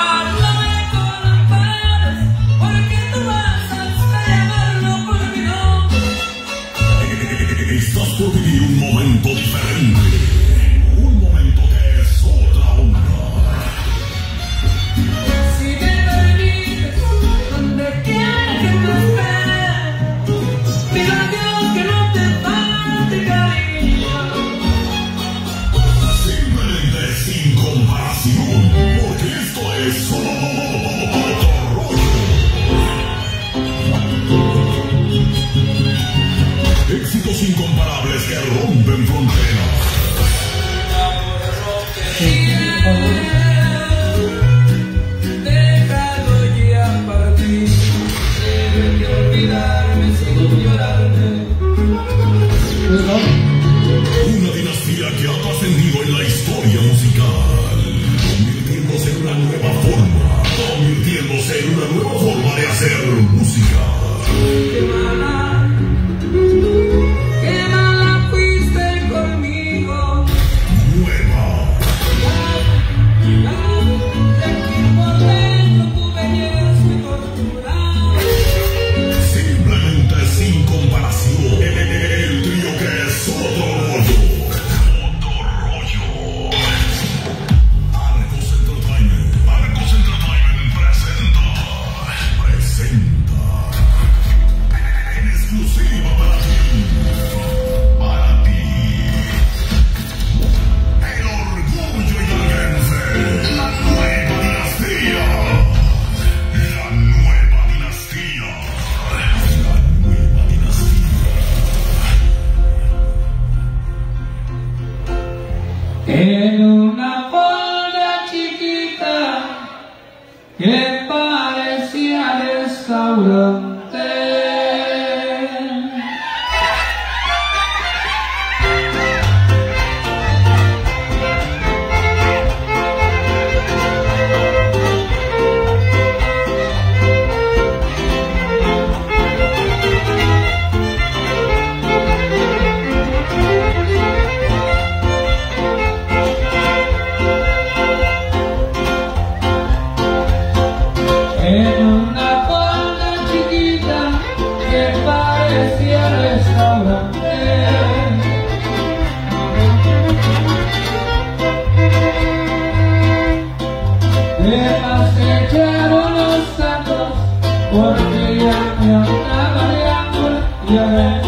Oh! me llevo los zapatos porque ya me andaba de amor y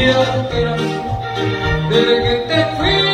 Guerrero mi alma de tristeza, con el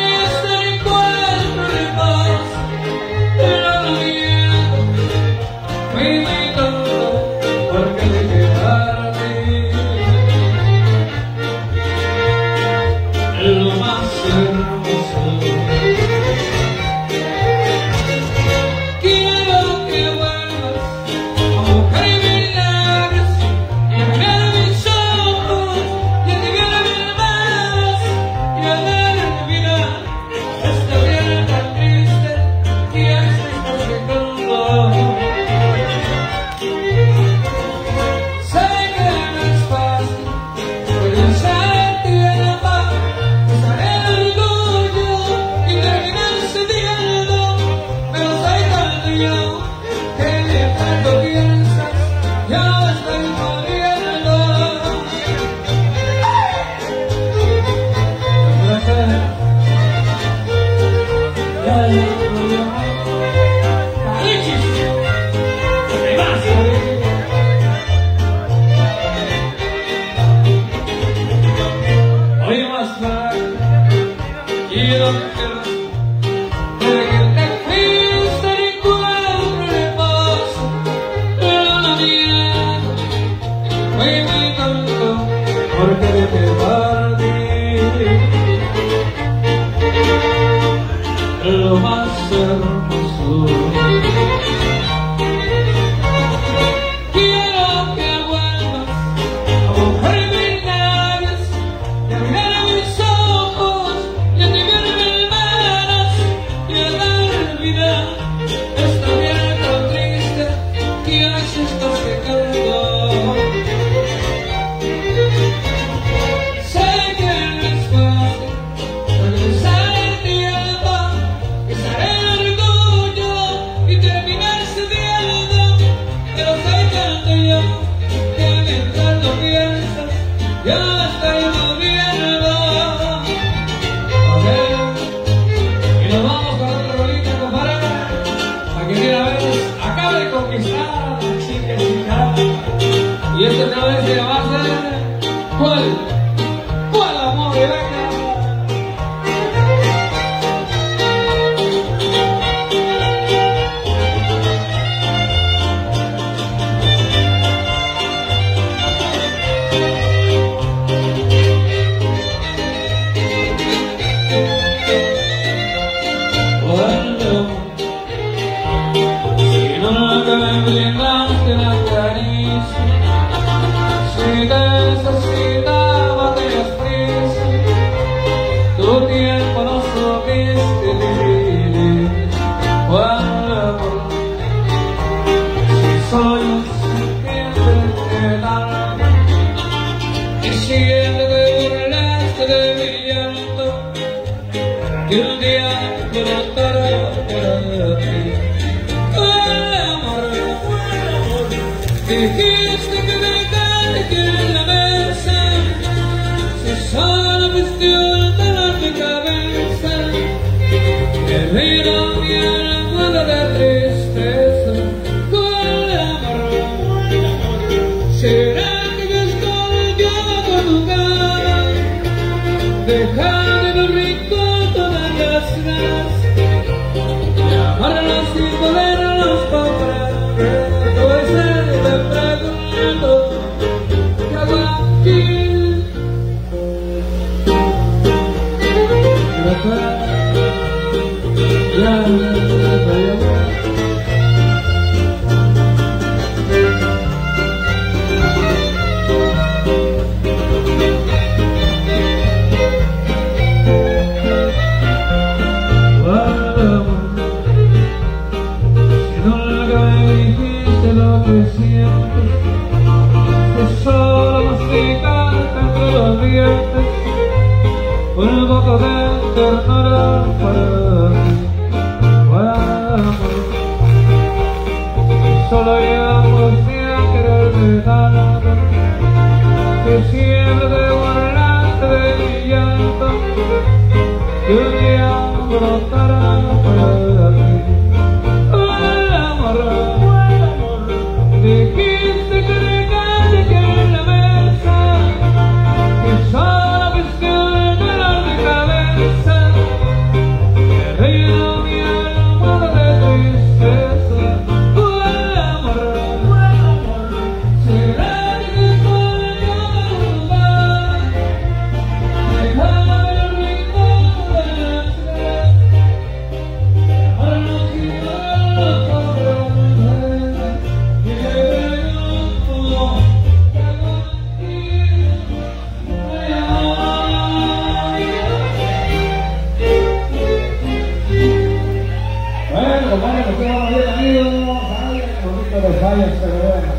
fallas, pero bueno.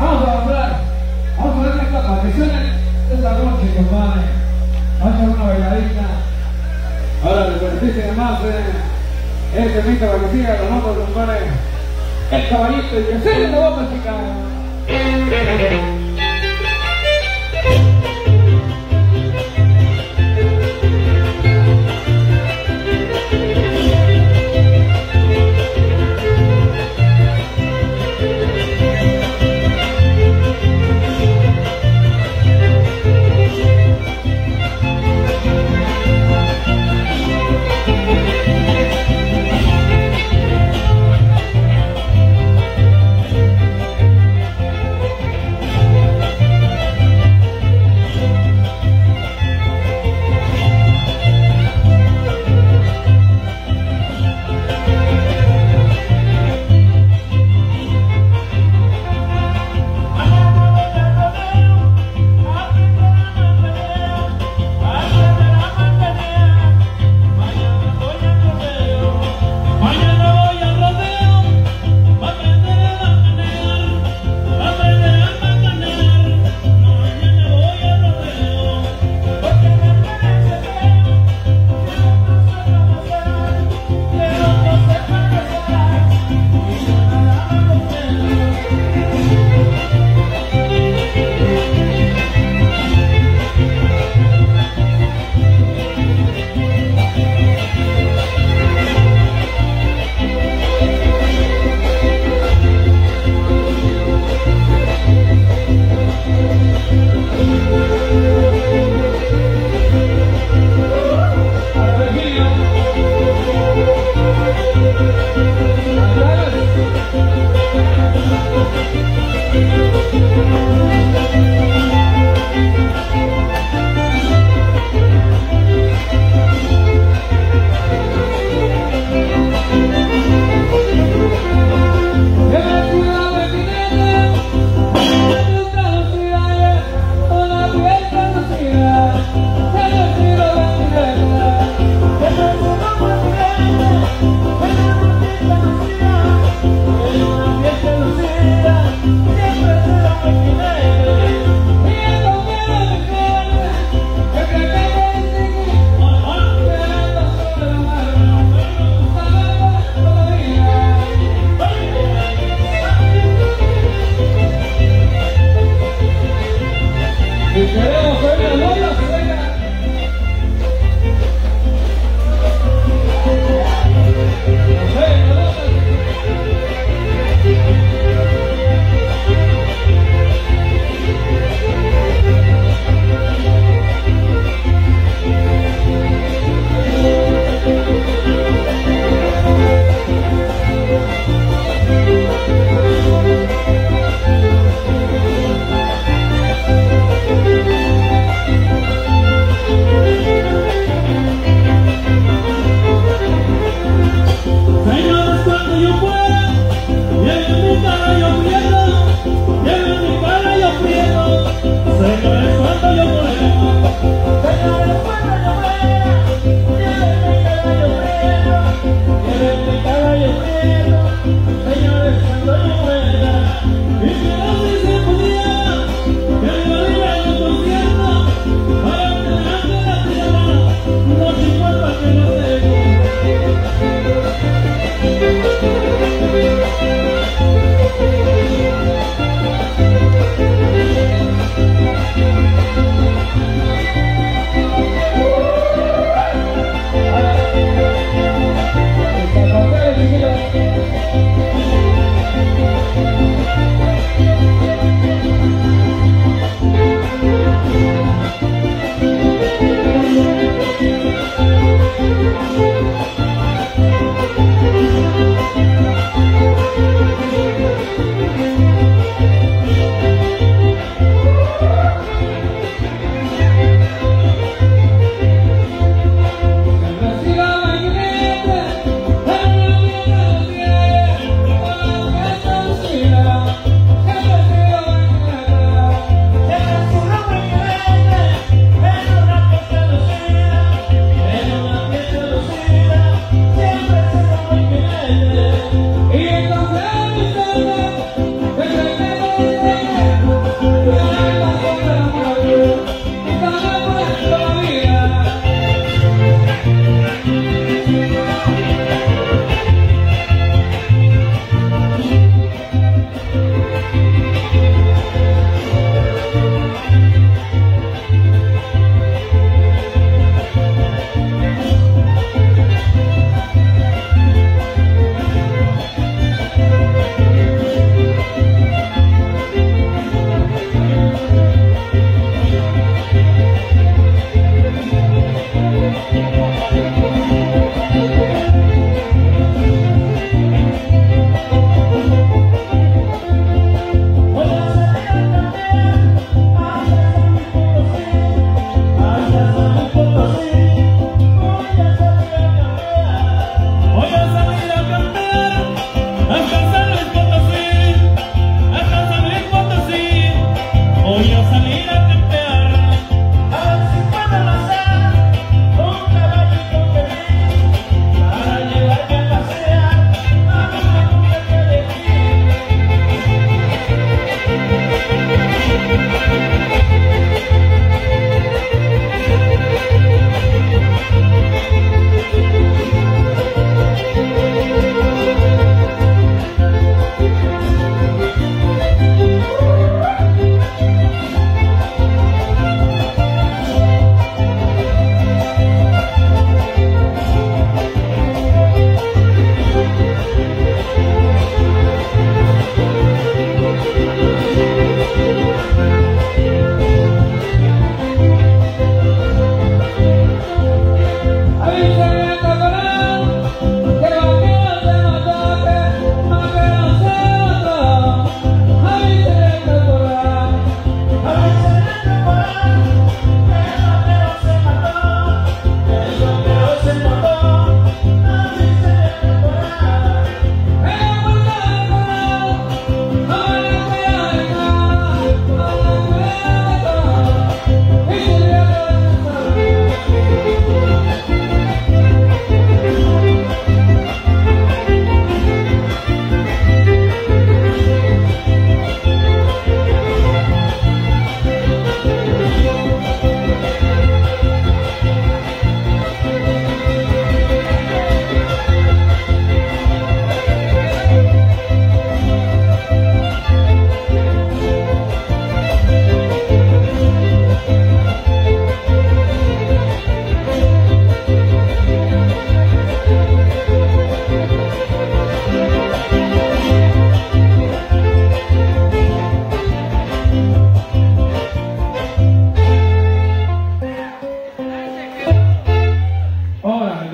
Vamos a hablar, vamos a ver las apariciones de esta noche, compadre. Vamos a hacer una bailarina. Ahora le beneficio además de este mito para que siga los nombres, compadre. El caballito y el sello de boca, chica.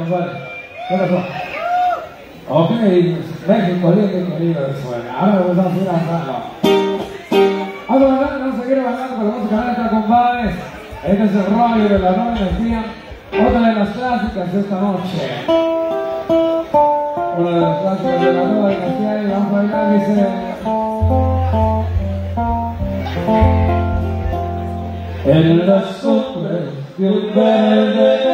González. ¿Qué pasó? Ok, México libre, querido. Ahora vamos a hacer a. Vamos a bailar, vamos a seguir bailando con la música de esta compadre. Este es el rollo de la nueva energía. Otra de las clásicas de esta noche. Una de las clásicas de la nueva energía y vamos a bailar, dice. En las sombras de un verde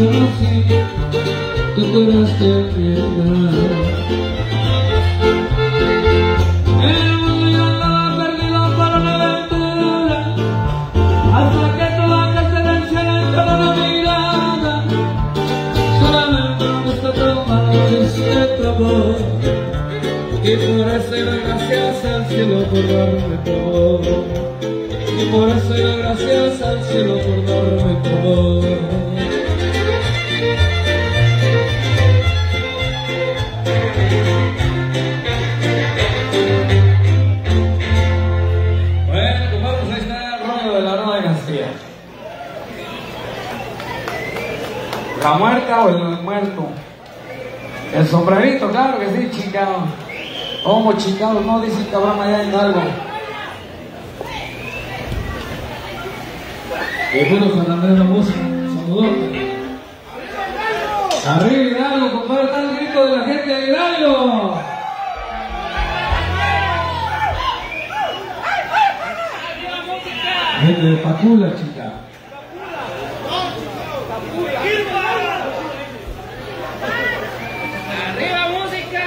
conocí, tú duraste mi vida. El mundo ya andaba perdido para una aventura, hasta que tu ángel se encendió la mirada. Solamente me gusta tu mano y tu amor, y por eso doy gracias al cielo por darme todo. Y por eso doy gracias al cielo por darme todo. ¿La muerta o el muerto? El sombrerito, claro que sí, chingado. ¿Cómo chingado? No, dice el cabrón allá en algo. Y bueno, Juan Andrés música, saludote. Arriba Hidalgo, compadre, está el grito de la gente de Hidalgo. Gente de Pacula, chica. ¡Arriba música!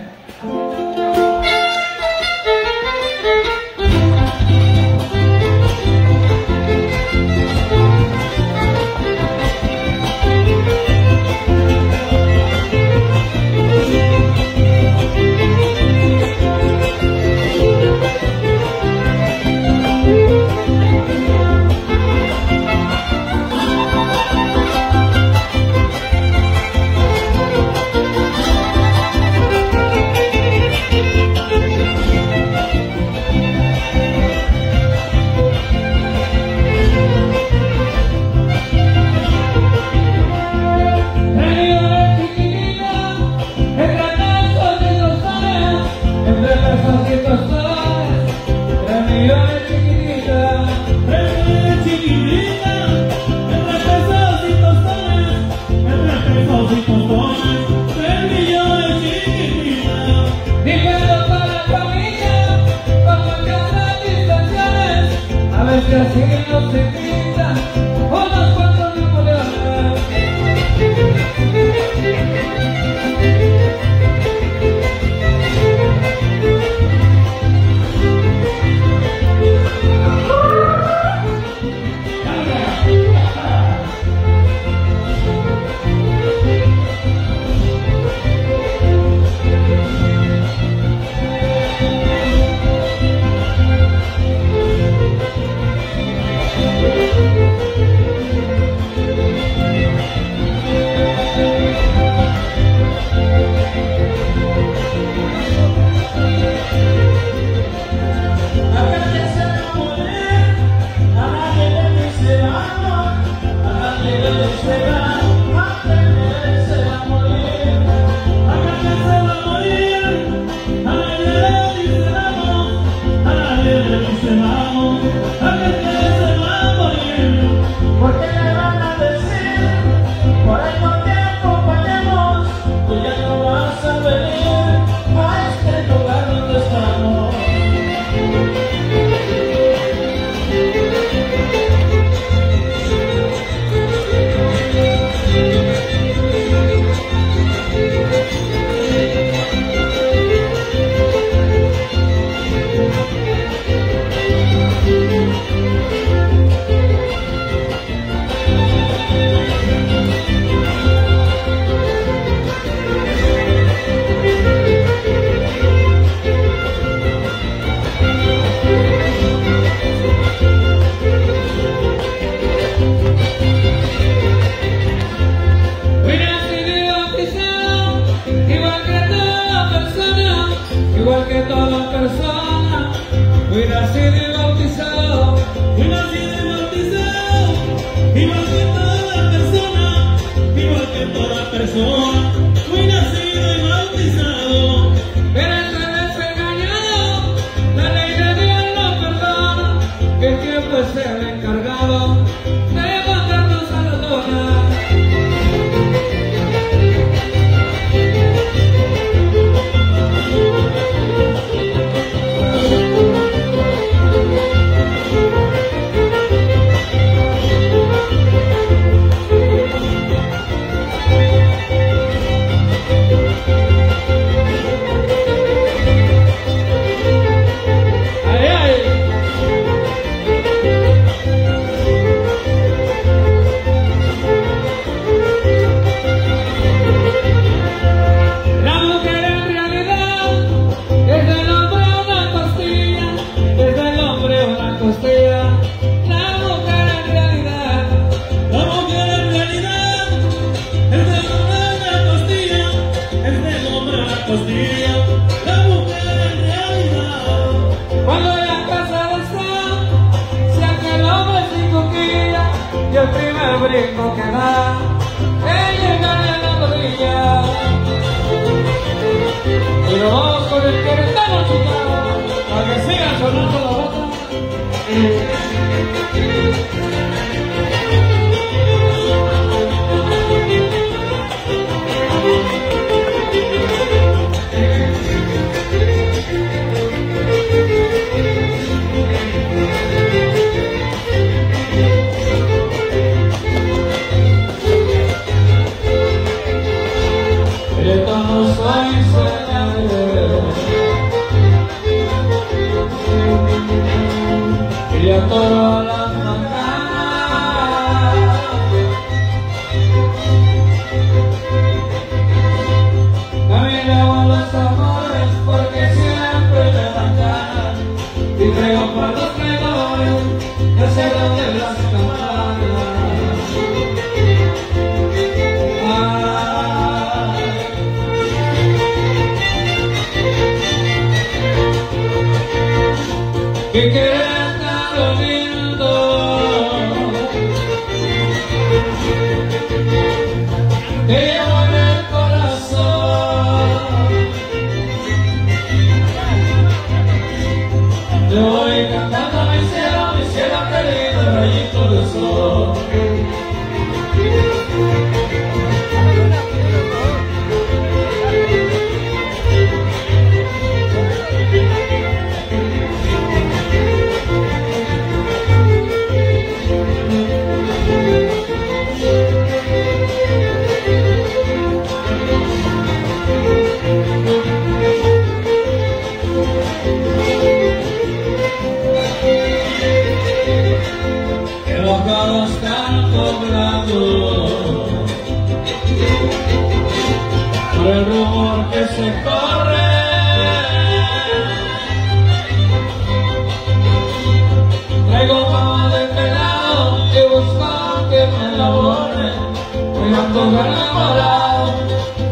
ando enamorado,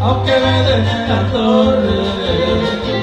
aunque me den la torre.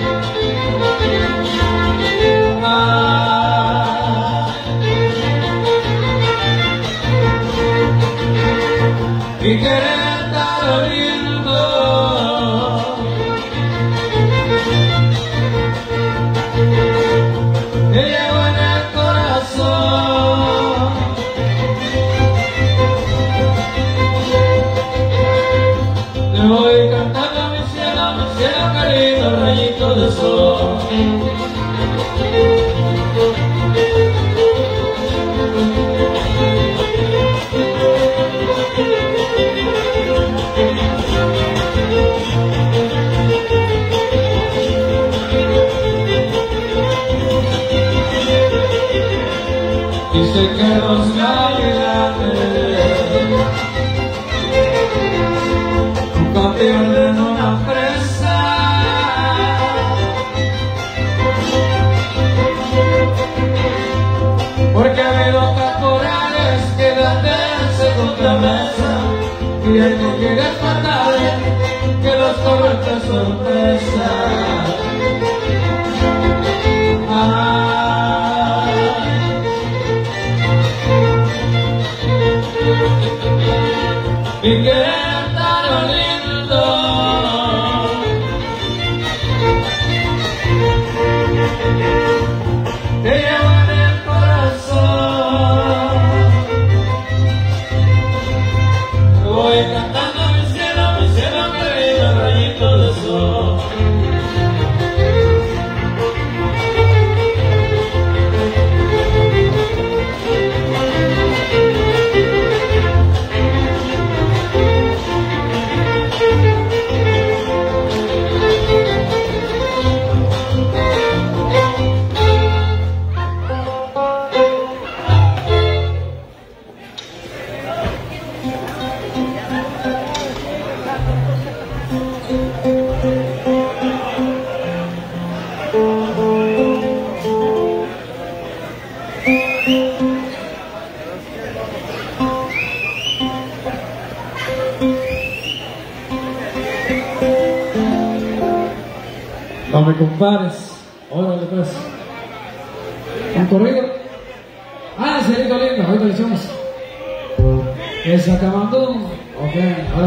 la mesa y el cojín es fatal que los corren de sorpresa. Ah. Y que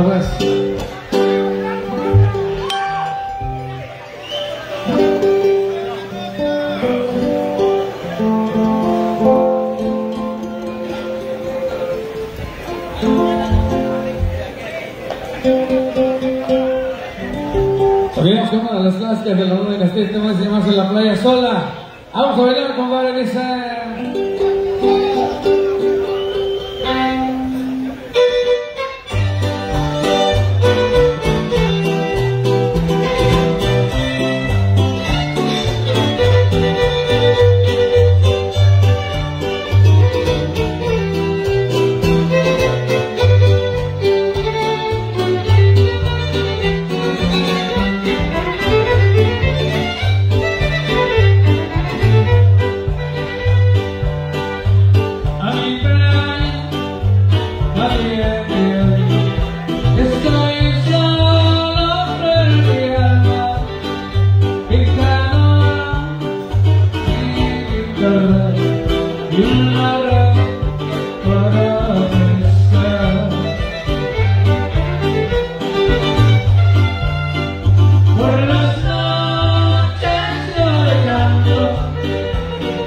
más. Sabíamos que una las cosas que de la una de las tres temas se llamarse La Playa Sola. Vamos a bailar con en esa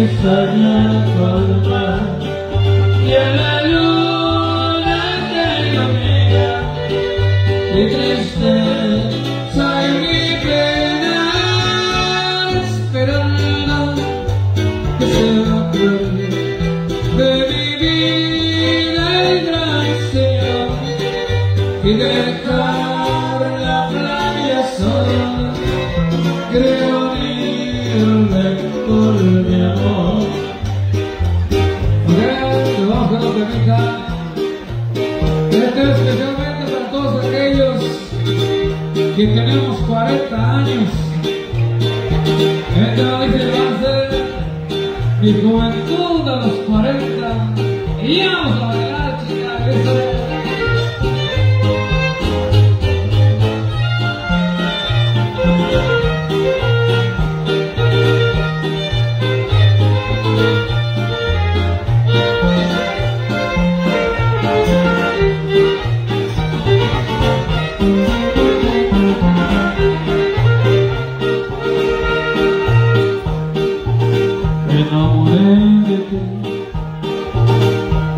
Krishna Karma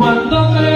Cuando me